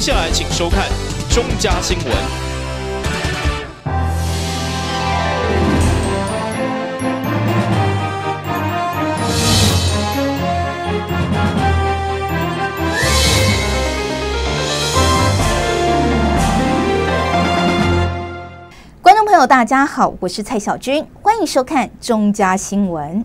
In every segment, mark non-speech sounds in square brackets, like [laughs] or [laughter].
接下来请收看中嘉新闻。观众朋友大家好，我是蔡小军，欢迎收看中嘉新闻。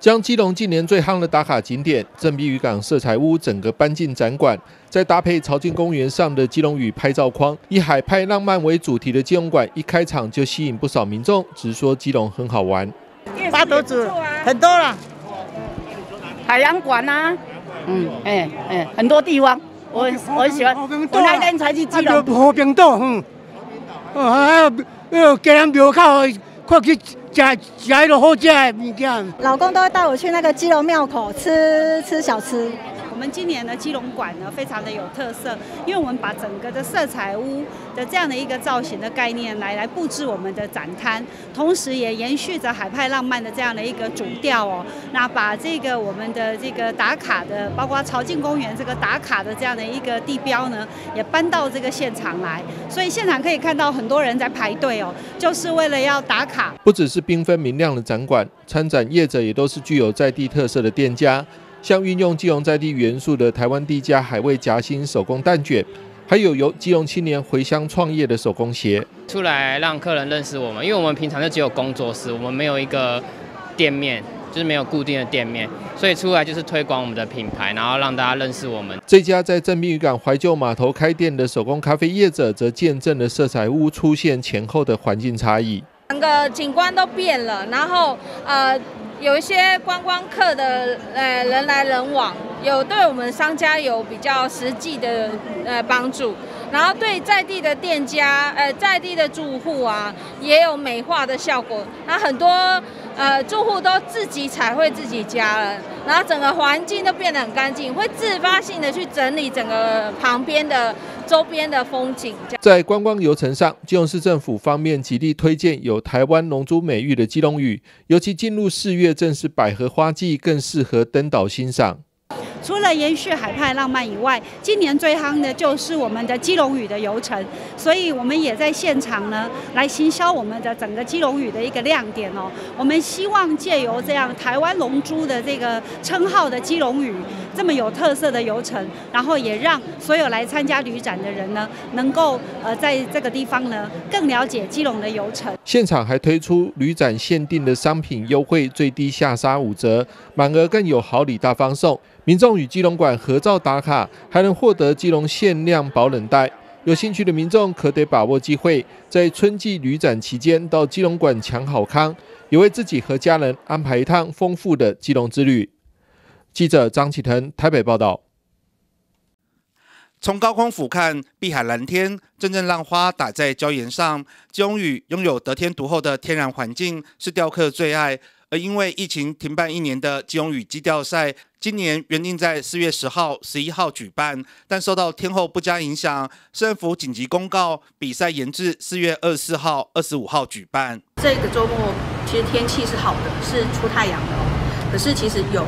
将基隆近年最夯的打卡景点正碧渔港色彩屋整个搬进展馆，再搭配朝境公园上的基隆屿拍照框，以海派浪漫为主题的基隆馆一开场就吸引不少民众，直说基隆很好玩。八斗子很多了，海洋馆啊，嗯，哎哎，很多地方，我我很喜欢。我那天才去基隆。和平岛，嗯。哦，还有，还有家人庙口，快去吃吃迄个好食的物件。老公都会带我去那个基隆庙口吃吃小吃。我们今年的基隆馆呢，非常的有特色，因为我们把整个的色彩屋的这样的一个造型的概念来来布置我们的展摊，同时也延续着海派浪漫的这样的一个主调哦。那把这个我们的这个打卡的，包括朝境公园这个打卡的这样的一个地标呢，也搬到这个现场来，所以现场可以看到很多人在排队哦，就是为了要打卡。不只是缤纷明亮的展馆，参展业者也都是具有在地特色的店家。像运用基隆在地元素的台湾第一家海味夹心手工蛋卷，还有由基隆青年回乡创业的手工鞋，出来让客人认识我们。因为我们平常就只有工作室，我们没有一个店面，就是没有固定的店面，所以出来就是推广我们的品牌，然后让大家认识我们。这家在正滨渔港怀旧码头开店的手工咖啡业者，则见证了色彩屋出现前后的环境差异，整个景观都变了，然后呃。有一些观光客的呃人来人往，有对我们商家有比较实际的呃帮助，然后对在地的店家呃在地的住户啊也有美化的效果，那很多呃住户都自己彩绘自己家了，然后整个环境都变得很干净，会自发性的去整理整个旁边的。周边的风景，在观光游程上，基隆市政府方面极力推荐有台湾龙珠美誉的基隆屿，尤其进入四月正是百合花季，更适合登岛欣赏。除了延续海派浪漫以外，今年最夯的就是我们的基隆屿的游程，所以我们也在现场呢来行销我们的整个基隆屿的一个亮点哦。我们希望借由这样台湾龙珠的这个称号的基隆屿这么有特色的游程，然后也让所有来参加旅展的人呢，能够呃在这个地方呢更了解基隆的游程。现场还推出旅展限定的商品优惠，最低下杀五折，满额更有好礼大方送。民众与基隆馆合照打卡，还能获得基隆限量保冷袋。有兴趣的民众可得把握机会，在春季旅展期间到基隆馆抢好康，也为自己和家人安排一趟丰富的基隆之旅。记者张启腾台北报道。从高空俯瞰，碧海蓝天，阵阵浪花打在礁岩上，基隆屿拥有得天独厚的天然环境，是雕刻最爱。而因为疫情停办一年的基隆屿基钓赛，今年原定在四月十号、十一号举办，但受到天候不佳影响，政府紧急公告比赛延至四月二十四号、二十五号举办。这个周末其实天气是好的，是出太阳的，可是其实有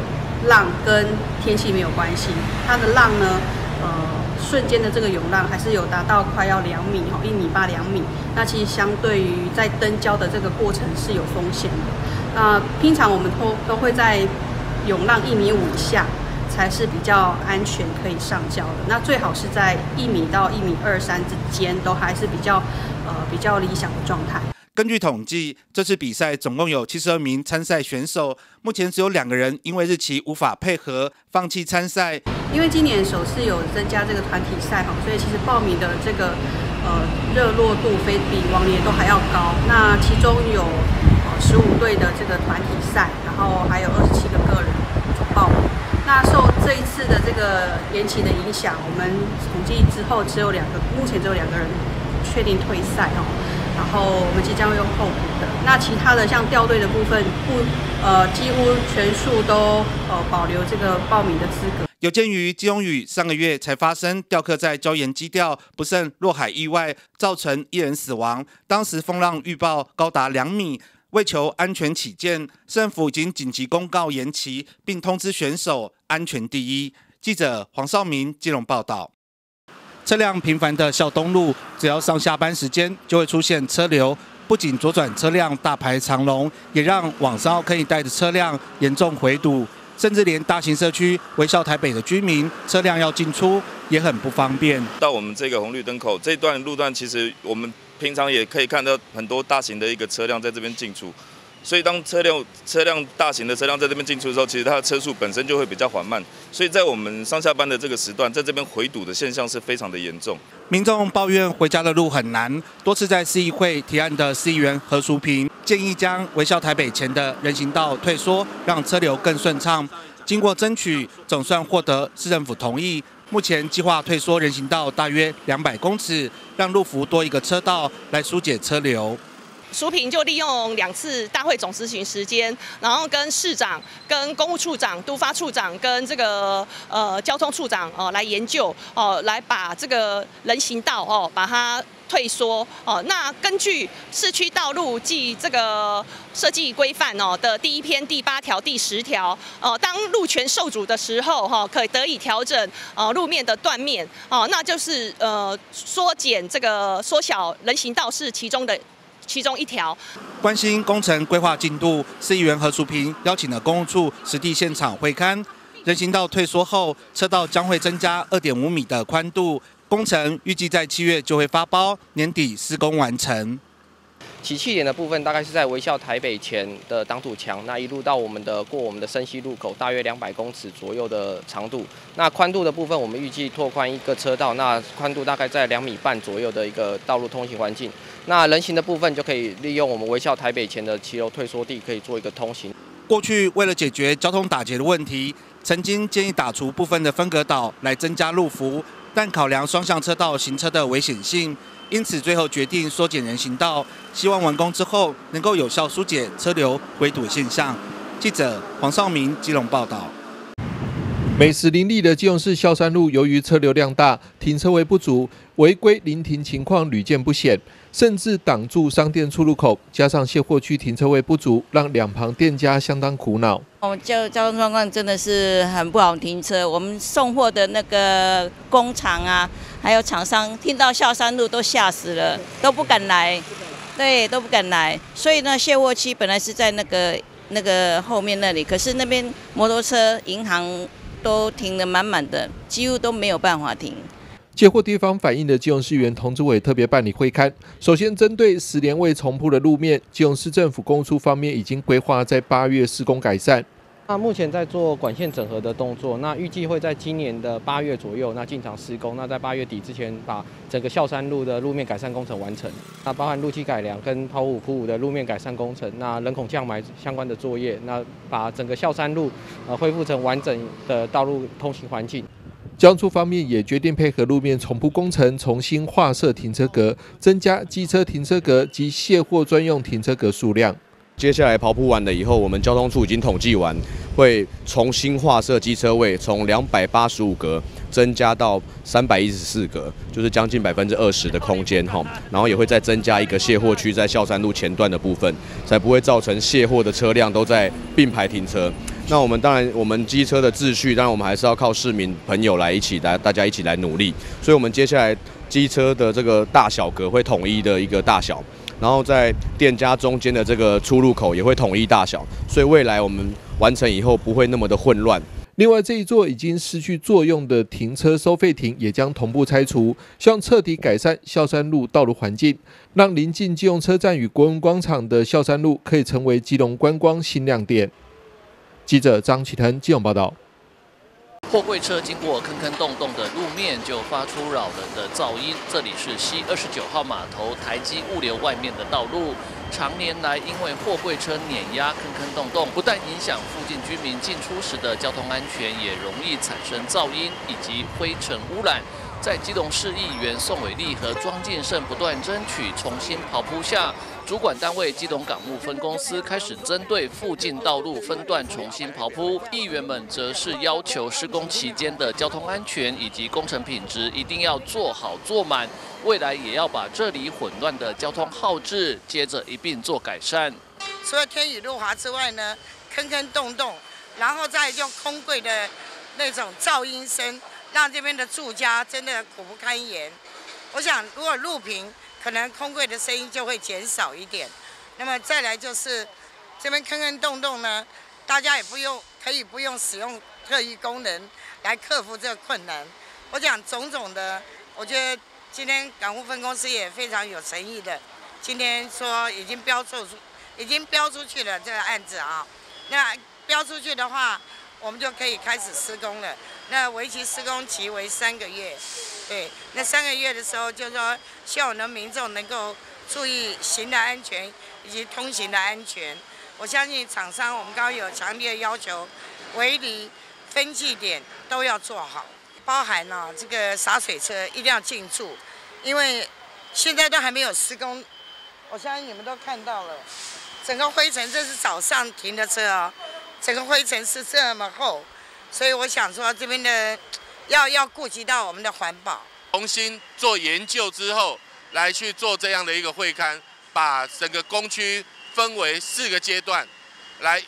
浪跟天气没有关系，它的浪呢，呃。瞬间的这个涌浪还是有达到快要两米哦，一米八两米。那其实相对于在登礁的这个过程是有风险的。那平常我们都都会在涌浪一米五以下才是比较安全可以上礁的。那最好是在一米到一米二三之间都还是比较呃比较理想的状态。根据统计，这次比赛总共有七十二名参赛选手，目前只有两个人因为日期无法配合，放弃参赛。因为今年首次有增加这个团体赛哈，所以其实报名的这个呃热络度非比往年都还要高。那其中有十五队的这个团体赛，然后还有二十七个个人报名。那受这一次的这个延期的影响，我们统计之后只有两个，目前只有两个人确定退赛哦。然后我们即将用候补的，那其他的像掉队的部分，不呃几乎全数都呃保留这个报名的资格。有鉴于基隆屿上个月才发生钓客在礁岩基钓不慎落海意外，造成一人死亡，当时风浪预报高达两米，为求安全起见，政府已经紧急公告延期，并通知选手安全第一。记者黄少明金融报道。车辆频繁的校东路，只要上下班时间就会出现车流，不仅左转车辆大排长龙，也让往上可以带的车辆严重回堵，甚至连大型社区微笑台北的居民车辆要进出也很不方便。到我们这个红绿灯口这段路段，其实我们平常也可以看到很多大型的一个车辆在这边进出。所以当车辆车辆大型的车辆在这边进出的时候，其实它的车速本身就会比较缓慢。所以在我们上下班的这个时段，在这边回堵的现象是非常的严重。民众抱怨回家的路很难，多次在市议会提案的市议员何淑平建议将微笑台北前的人行道退缩，让车流更顺畅。经过争取，总算获得市政府同意。目前计划退缩人行道大约两百公尺，让路幅多一个车道，来疏解车流。淑平就利用两次大会总咨询时间，然后跟市长、跟公务处长、督发处长、跟这个呃交通处长哦来研究哦，来把这个人行道哦把它退缩哦。那根据市区道路及这个设计规范哦的第一篇第八条第十条哦，当路权受阻的时候哈，可以得以调整哦路面的断面哦，那就是呃缩减这个缩小人行道是其中的。其中一条，关心工程规划进度，市议员何淑平邀请了公务处实地现场会勘。人行道退缩后，车道将会增加二点五米的宽度。工程预计在七月就会发包，年底施工完成。起气点的部分大概是在微笑台北前的挡土墙，那一路到我们的过我们的深溪路口，大约两百公尺左右的长度。那宽度的部分，我们预计拓宽一个车道，那宽度大概在两米半左右的一个道路通行环境。那人行的部分就可以利用我们微笑台北前的骑楼退缩地，可以做一个通行。过去为了解决交通打劫的问题，曾经建议打除部分的分隔岛来增加路幅，但考量双向车道行车的危险性。因此，最后决定缩减人行道，希望完工之后能够有效疏解车流围堵现象。记者黄少明基隆报道。美食林立的基隆市孝山路，由于车流量大，停车位不足，违规临停情况屡见不鲜，甚至挡住商店出入口。加上卸货区停车位不足，让两旁店家相当苦恼。我们交交通状况真的是很不好停车。我们送货的那个工厂啊，还有厂商，听到孝山路都吓死了，都不敢来，对，都不敢来。所以呢，卸货区本来是在那个那个后面那里，可是那边摩托车、银行都停得满满的，几乎都没有办法停。接获地方反映的基隆市议员童志伟特别办理会刊。首先，针对十年未重铺的路面，基隆市政府公处方面已经规划在八月施工改善。那目前在做管线整合的动作，那预计会在今年的八月左右，那进场施工。那在八月底之前，把整个孝山路的路面改善工程完成。那包含路基改良跟抛五铺五的路面改善工程，那人孔降埋相关的作业，那把整个孝山路呃恢复成完整的道路通行环境。交通方面也决定配合路面重铺工程，重新划设停车格，增加机车停车格及卸货专用停车格数量。接下来刨铺完了以后，我们交通处已经统计完，会重新划设机车位，从两百八十五格增加到三百一十四格，就是将近百分之二十的空间哈。然后也会再增加一个卸货区在孝山路前段的部分，才不会造成卸货的车辆都在并排停车。那我们当然，我们机车的秩序，当然我们还是要靠市民朋友来一起来，大家一起来努力。所以，我们接下来机车的这个大小格会统一的一个大小，然后在店家中间的这个出入口也会统一大小。所以，未来我们完成以后不会那么的混乱。另外，这一座已经失去作用的停车收费亭也将同步拆除，希望彻底改善孝山路道路环境，让临近基隆车站与国文广场的孝山路可以成为基隆观光新亮点。记者张启腾基隆报道。货柜车经过坑坑洞洞的路面，就发出扰人的噪音。这里是西二十九号码头台积物流外面的道路，常年来因为货柜车碾压坑坑洞洞，不但影响附近居民进出时的交通安全，也容易产生噪音以及灰尘污染。在基隆市议员宋伟立和庄建胜不断争取重新刨铺下，主管单位基隆港务分公司开始针对附近道路分段重新刨铺。议员们则是要求施工期间的交通安全以及工程品质一定要做好做满，未来也要把这里混乱的交通号志接着一并做改善。除了天雨路滑之外呢，坑坑洞洞，然后再用空柜的。那种噪音声，让这边的住家真的苦不堪言。我想，如果录屏，可能空柜的声音就会减少一点。那么再来就是这边坑坑洞洞呢，大家也不用可以不用使用特异功能来克服这个困难。我讲种种的，我觉得今天港务分公司也非常有诚意的，今天说已经标出出，已经标出去了这个案子啊。那标出去的话，我们就可以开始施工了。那为期施工期为三个月，对，那三个月的时候，就是说希望我们民众能够注意行的安全以及通行的安全。我相信厂商，我们刚刚有强烈要求，围篱、分际点都要做好，包含呢这个洒水车一定要进驻，因为现在都还没有施工，我相信你们都看到了，整个灰尘这是早上停的车哦，整个灰尘是这么厚，所以我想说这边的要要顾及到我们的环保。重新做研究之后，来去做这样的一个会刊，把整个工区分为四个阶段，来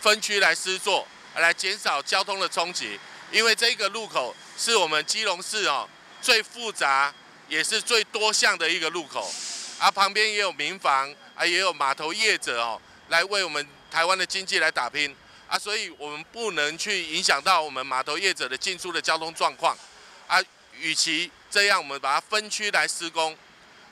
分区来施作，来减少交通的冲击。因为这个路口是我们基隆市哦最复杂也是最多项的一个路口，啊旁边也有民房啊也有码头业者哦来为我们台湾的经济来打拼啊，所以我们不能去影响到我们码头业者的进出的交通状况啊。与其这样，我们把它分区来施工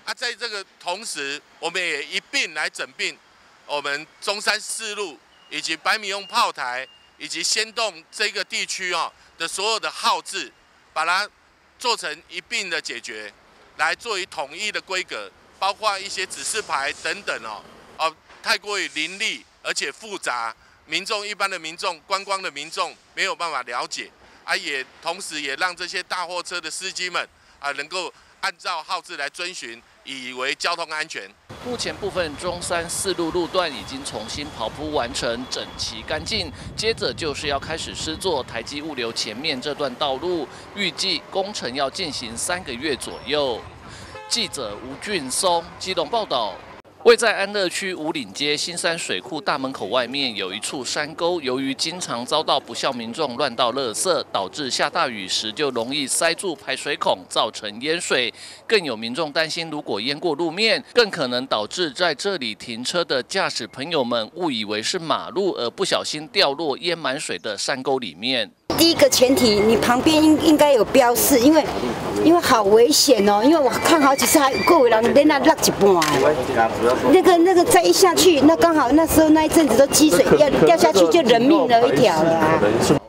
啊，在这个同时，我们也一并来整并我们中山四路以及百米用炮台以及仙洞这个地区哦的所有的号志，把它做成一并的解决，来做一统一的规格，包括一些指示牌等等哦哦，太过于凌厉而且复杂，民众一般的民众观光的民众没有办法了解。啊，也同时也让这些大货车的司机们啊，能够按照号志来遵循，以为交通安全。目前部分中山四路路段已经重新刨铺完成，整齐干净。接着就是要开始施作台积物流前面这段道路，预计工程要进行三个月左右。记者吴俊松机动报道。位在安乐区五岭街新山水库大门口外面有一处山沟，由于经常遭到不孝民众乱倒垃圾，导致下大雨时就容易塞住排水孔，造成淹水。更有民众担心，如果淹过路面，更可能导致在这里停车的驾驶朋友们误以为是马路，而不小心掉落淹满水的山沟里面。第一个前提，你旁边应应该有标示，因为因为好危险哦，因为我看好几次还过位了，连那落一半，那个那个再一下去，那刚好那时候那一阵子都积水，要掉下去就人命了一条了啊。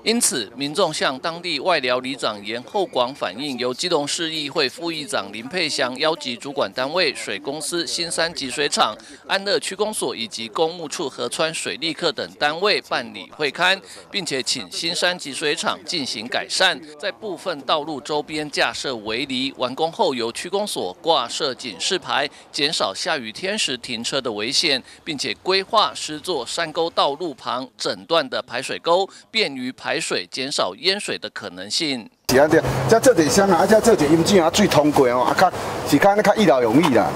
因此，民众向当地外寮里长严厚广反映，由基隆市议会副议长林佩祥邀集主管单位水公司、新山集水厂、安乐区公所以及公务处河川水利课等单位办理会刊，并且请新山集水厂进行改善，在部分道路周边架设围篱，完工后由区公所挂设警示牌，减少下雨天时停车的危险，并且规划施作山沟道路旁整段的排水沟，便于排。排水减少淹水的可能性。是安这这做点箱啊，啊这做点阴井啊，水通过哦，啊较是较较一劳永逸啦。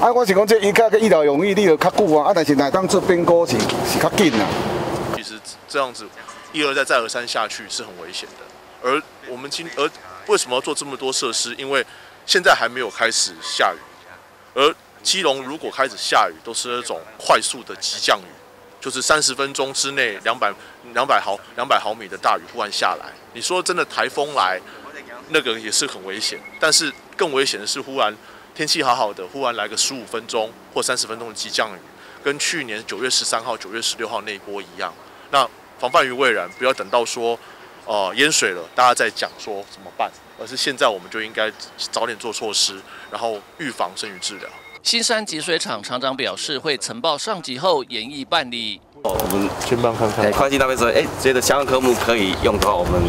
啊，我是讲这一较个一劳永逸，你就较久啊，啊但是来当做变高是是较紧啦。其实这样子一而再再而三下去是很危险的。而我们今而为什么要做这么多设施？因为现在还没有开始下雨，而基隆如果开始下雨，都是那种快速的急降雨。就是三十分钟之内两百两百毫两百毫米的大雨忽然下来，你说真的台风来，那个也是很危险。但是更危险的是，忽然天气好好的，忽然来个十五分钟或三十分钟的急降雨，跟去年九月十三号、九月十六号那一波一样。那防范于未然，不要等到说，呃淹水了，大家在讲说怎么办，而是现在我们就应该早点做措施，然后预防胜于治疗。新山集水厂厂长表示，会呈报上级后研议办理。我们先帮看看。会计那边说，哎，觉得相关科目可以用的话，我们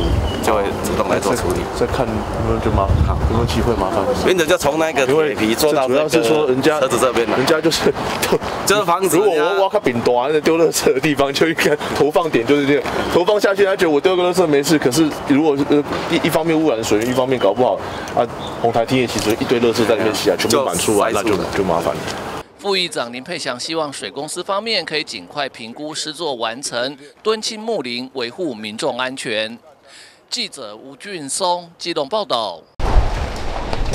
就会主动来做处理。再看有没有就麻烦，有没有机会麻烦。原则就从那个铁皮做到主要是说人家车子这边人家就是 [laughs] 就是防止。如果我挖个饼短的丢垃圾的地方，就应该投放点就是这样，投放下去，他觉得我丢个垃圾没事。可是如果是呃一一方面污染水源，一方面搞不好啊，红台天也其实一堆垃圾在那边起来，全部满出来，那就就麻烦了。副议长林佩祥希望水公司方面可以尽快评估施作完成，敦亲睦邻，维护民众安全。记者吴俊松机动报道。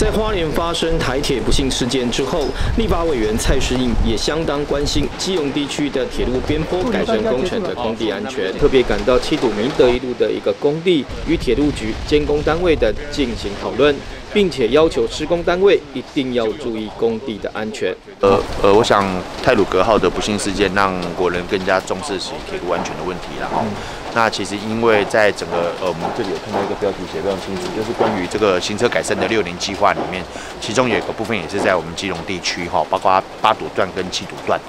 在花莲发生台铁不幸事件之后，立法委员蔡世应也相当关心基隆地区的铁路边坡改善工程的工地安全，特别赶到七堵明德一路的一个工地，与铁路局监工单位等进行讨论，并且要求施工单位一定要注意工地的安全。呃呃，我想泰鲁格号的不幸事件让国人更加重视起铁路安全的问题了哈。那其实因为在整个呃，我们这里有看到一个标题写非常清楚，就是关于这个行车改善的六年计划里面，其中有一个部分也是在我们基隆地区哈，包括八堵段跟七堵段。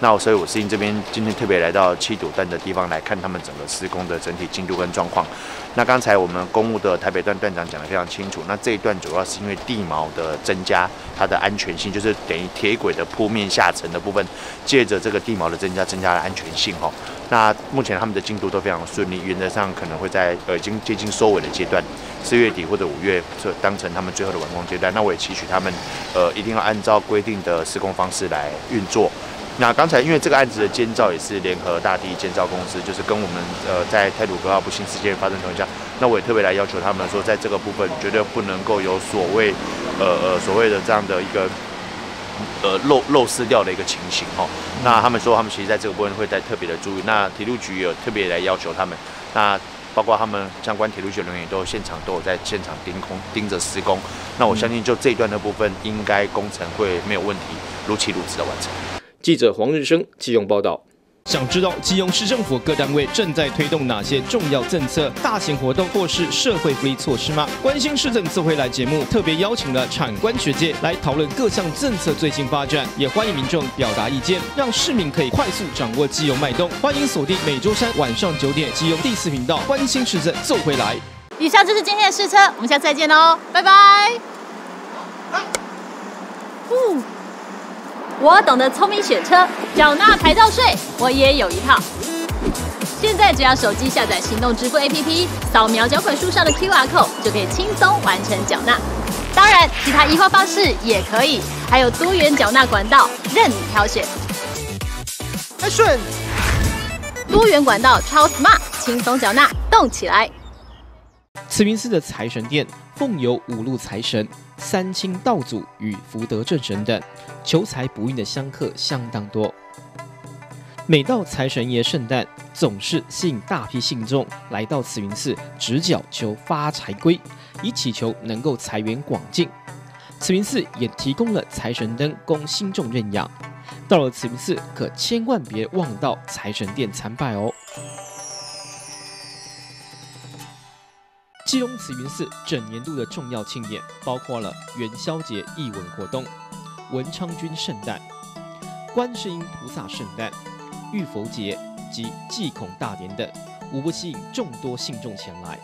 那所以我适应这边今天特别来到七堵段的地方来看他们整个施工的整体进度跟状况。那刚才我们公务的台北段段长讲得非常清楚，那这一段主要是因为地锚的增加，它的安全性就是等于铁轨的铺面下沉的部分，借着这个地锚的增加，增加了安全性哈。那目前他们的进度都非常顺利，原则上可能会在呃已经接近收尾的阶段，四月底或者五月就当成他们最后的完工阶段。那我也期许他们呃一定要按照规定的施工方式来运作。那刚才因为这个案子的监造也是联合大地建造公司，就是跟我们呃在泰鲁格号不幸事件发生同一下，那我也特别来要求他们说，在这个部分绝对不能够有所谓呃呃所谓的这样的一个呃漏漏失掉的一个情形哈。那他们说他们其实在这个部分会在特别的注意。那铁路局有特别来要求他们，那包括他们相关铁路局人员都现场都有在现场盯空盯着施工。那我相信就这一段的部分，应该工程会没有问题，如期如职的完成。记者黄日升基隆报道。想知道基隆市政府各单位正在推动哪些重要政策、大型活动或是社会福利措施吗？关心市政自会来节目特别邀请了产官学界来讨论各项政策最新发展，也欢迎民众表达意见，让市民可以快速掌握基隆脉动。欢迎锁定每周三晚上九点基隆第四频道，关心市政奏回来。以上就是今天的试车，我们下次再见喽，拜拜。呼。我懂得聪明选车，缴纳牌照税，我也有一套。现在只要手机下载行动支付 APP，扫描缴款书上的 QR code，就可以轻松完成缴纳。当然，其他移花方式也可以，还有多元缴纳管道，任你挑选。顺，多元管道超 smart，轻松缴纳，动起来。慈云寺的财神殿奉有五路财神、三清道祖与福德正神等。求财不运的香客相当多，每到财神爷圣诞，总是吸引大批信众来到慈云寺直角求发财龟，以祈求能够财源广进。慈云寺也提供了财神灯供信众认养。到了慈云寺，可千万别忘到财神殿参拜哦。基隆慈云寺整年度的重要庆典包括了元宵节义文活动。文昌君圣诞、观世音菩萨圣诞、浴佛节及祭孔大典等，无不吸引众多信众前来。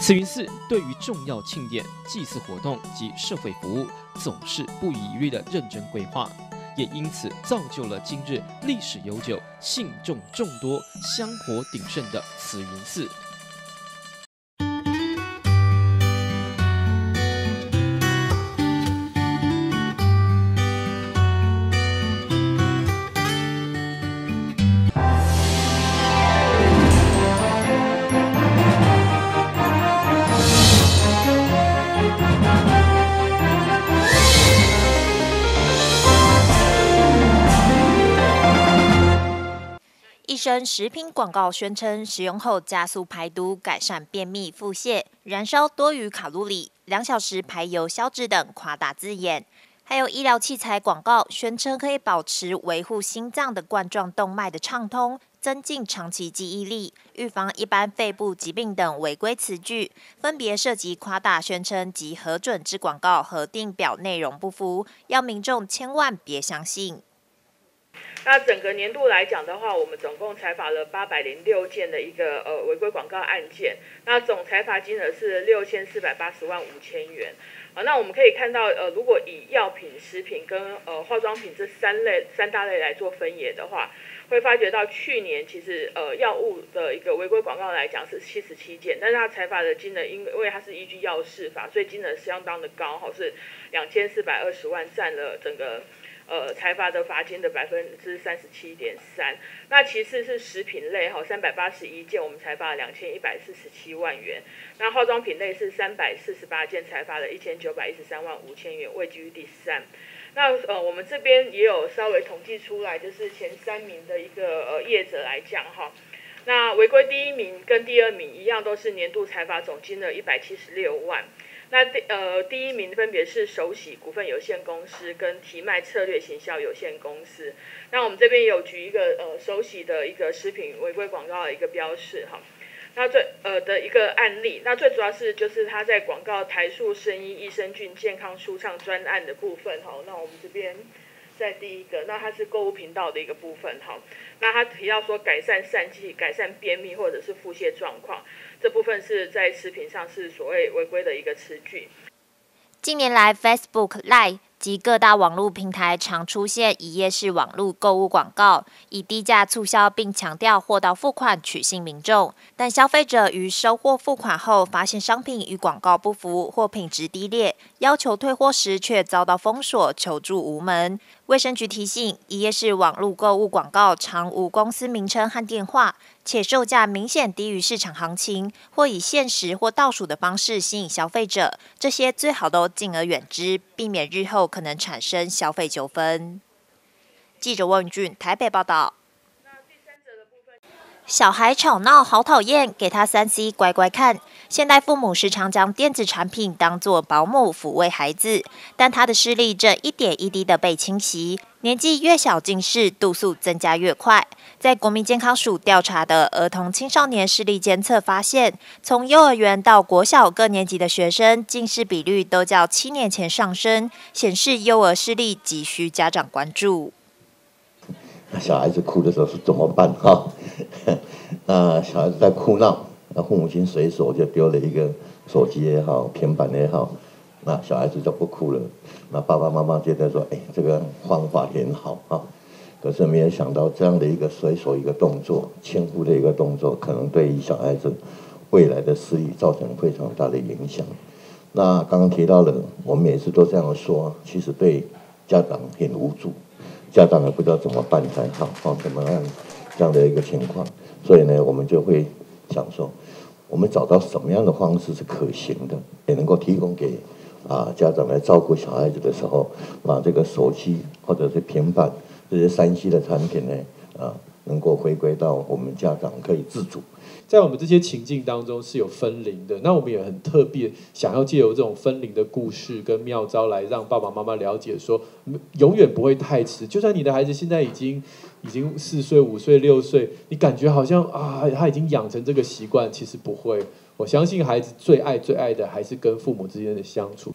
慈云寺对于重要庆典、祭祀活动及社会服务，总是不遗余力的认真规划，也因此造就了今日历史悠久、信众众多、香火鼎盛的慈云寺。生食品广告宣称，使用后加速排毒、改善便秘、腹泻、燃烧多余卡路里、两小时排油消脂等夸大字眼。还有医疗器材广告宣称可以保持维护心脏的冠状动脉的畅通、增进长期记忆力、预防一般肺部疾病等违规词句，分别涉及夸大宣称及核准之广告核定表内容不符，要民众千万别相信。那整个年度来讲的话，我们总共采罚了八百零六件的一个呃违规广告案件，那总裁罚金额是六千四百八十万五千元。啊，那我们可以看到，呃，如果以药品、食品跟呃化妆品这三类三大类来做分野的话，会发觉到去年其实呃药物的一个违规广告来讲是七十七件，但是它裁罚的金额因为它是依据药事法，所以金额相当的高哈，是两千四百二十万，占了整个。呃，财阀的罚金的百分之三十七点三，那其次是食品类哈，三百八十一件，我们才罚两千一百四十七万元。那化妆品类是三百四十八件，才罚了一千九百一十三万五千元，位居第三。那呃，我们这边也有稍微统计出来，就是前三名的一个呃业者来讲哈，那违规第一名跟第二名一样，都是年度财罚总金额一百七十六万。那第呃第一名分别是首喜股份有限公司跟提卖策略行销有限公司。那我们这边有举一个呃首喜的一个食品违规广告的一个标示哈。那最呃的一个案例，那最主要是就是他在广告台塑生医益生菌健康舒畅专案的部分哈。那我们这边在第一个，那它是购物频道的一个部分哈。那他提到说改善疝气、改善便秘或者是腹泻状况。这部分是在食品上是所谓违规的一个词句。近年来，Facebook、Line 及各大网络平台常出现一页式网络购物广告，以低价促销，并强调货到付款取信民众。但消费者于收货付款后，发现商品与广告不符或品质低劣，要求退货时却遭到封锁，求助无门。卫生局提醒，一页式网络购物广告常无公司名称和电话，且售价明显低于市场行情，或以限时或倒数的方式吸引消费者，这些最好都敬而远之，避免日后可能产生消费纠纷。记者问俊台北报道。小孩吵闹好讨厌，给他三 C 乖乖看。现代父母时常将电子产品当作保姆抚慰孩子，但他的视力正一点一滴的被侵袭，年纪越小近视度数增加越快。在国民健康署调查的儿童青少年视力监测发现，从幼儿园到国小各年级的学生近视比率都较七年前上升，显示幼儿视力急需家长关注。那小孩子哭的时候是怎么办哈？那小孩子在哭闹，那父母亲随手就丢了一个手机也好，平板也好，那小孩子就不哭了。那爸爸妈妈觉得说，哎，这个方法很好啊。可是没有想到这样的一个随手一个动作，轻忽的一个动作，可能对于小孩子未来的视力造成非常大的影响。那刚刚提到了，我们每次都这样说，其实对家长很无助。家长也不知道怎么办才好，哦，怎么样这样的一个情况，所以呢，我们就会想说，我们找到什么样的方式是可行的，也能够提供给啊家长来照顾小孩子的时候，把这个手机或者是平板这些三 C 的产品呢，啊，能够回归到我们家长可以自主。在我们这些情境当中是有分龄的，那我们也很特别，想要借由这种分龄的故事跟妙招来让爸爸妈妈了解，说永远不会太迟。就算你的孩子现在已经已经四岁、五岁、六岁，你感觉好像啊他已经养成这个习惯，其实不会。我相信孩子最爱最爱的还是跟父母之间的相处。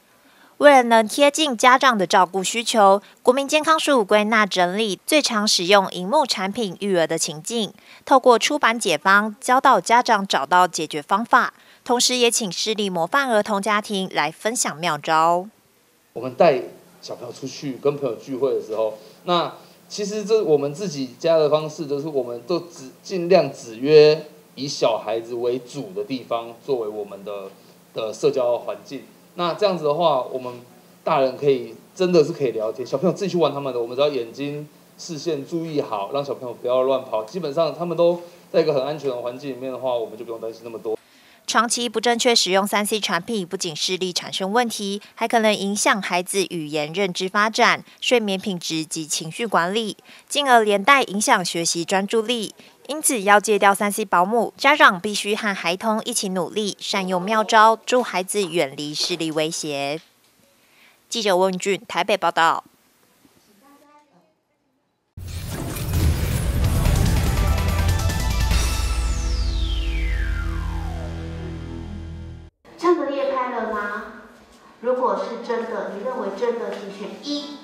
为了能贴近家长的照顾需求，国民健康署归纳整理最常使用荧幕产品育儿的情境，透过出版解方教导家长找到解决方法，同时也请视力模范儿童家庭来分享妙招。我们带小朋友出去跟朋友聚会的时候，那其实这我们自己家的方式，就是我们都只尽量只约以小孩子为主的地方作为我们的的社交环境。那这样子的话，我们大人可以真的是可以聊天，小朋友自己去玩他们的，我们只要眼睛视线注意好，让小朋友不要乱跑，基本上他们都在一个很安全的环境里面的话，我们就不用担心那么多。长期不正确使用三 C 产品，不仅视力产生问题，还可能影响孩子语言认知发展、睡眠品质及情绪管理，进而连带影响学习专注力。因此，要戒掉三 C 保姆，家长必须和孩童一起努力，善用妙招，助孩子远离视力威胁。记者温俊台北报道。这样的列开了吗？如果是真的，你认为真的，请选一。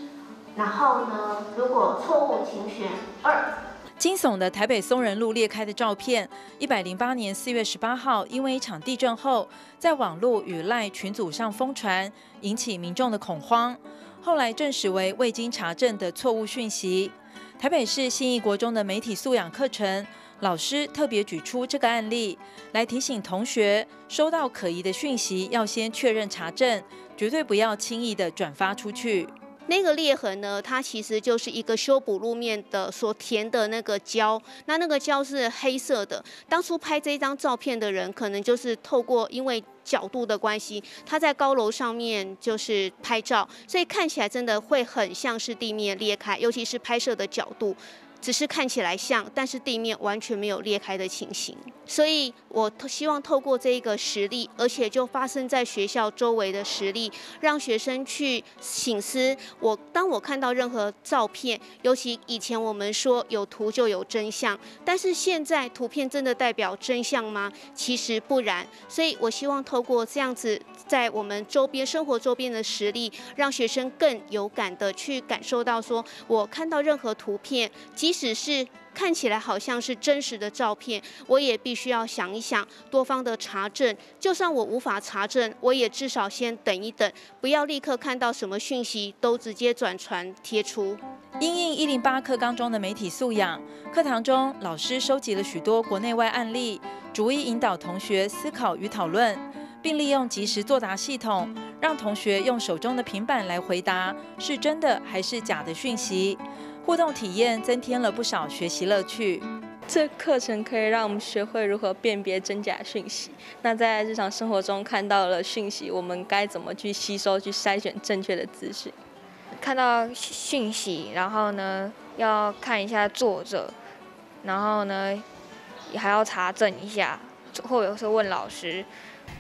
然后呢，如果错误，请选二。惊悚的台北松仁路裂开的照片，一百零八年四月十八号，因为一场地震后，在网络与赖群组上疯传，引起民众的恐慌。后来证实为未经查证的错误讯息。台北市信义国中的媒体素养课程老师特别举出这个案例，来提醒同学，收到可疑的讯息要先确认查证，绝对不要轻易的转发出去。那个裂痕呢，它其实就是一个修补路面的所填的那个胶，那那个胶是黑色的。当初拍这张照片的人，可能就是透过因为角度的关系，他在高楼上面就是拍照，所以看起来真的会很像是地面裂开，尤其是拍摄的角度。只是看起来像，但是地面完全没有裂开的情形，所以我希望透过这一个实例，而且就发生在学校周围的实例，让学生去醒思。我当我看到任何照片，尤其以前我们说有图就有真相，但是现在图片真的代表真相吗？其实不然。所以我希望透过这样子，在我们周边生活周边的实例，让学生更有感的去感受到，说我看到任何图片，即即使是看起来好像是真实的照片，我也必须要想一想多方的查证。就算我无法查证，我也至少先等一等，不要立刻看到什么讯息都直接转传贴出。因应一零八课纲中的媒体素养，课堂中老师收集了许多国内外案例，逐一引导同学思考与讨论，并利用即时作答系统，让同学用手中的平板来回答是真的还是假的讯息。互动体验增添了不少学习乐趣。这课程可以让我们学会如何辨别真假讯息。那在日常生活中看到了讯息，我们该怎么去吸收、去筛选正确的资讯？看到讯息，然后呢，要看一下作者，然后呢，还要查证一下，或者是问老师。